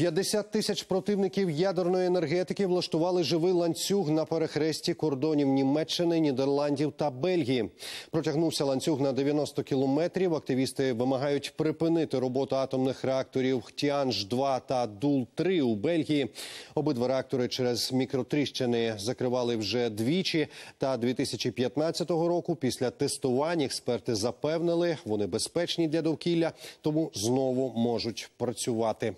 50 тисяч противників ядерної енергетики влаштували живий ланцюг на перехресті кордонів Німеччини, Нідерландів та Бельгії. Протягнувся ланцюг на 90 кілометрів. Активісти вимагають припинити роботу атомних реакторів Тіанж 2 та Дул 3 у Бельгії. Обидва реактори через мікротріщини закривали вже двічі. Та 2015 року після тестувань експерти запевнили, вони безпечні для довкілля, тому знову можуть працювати.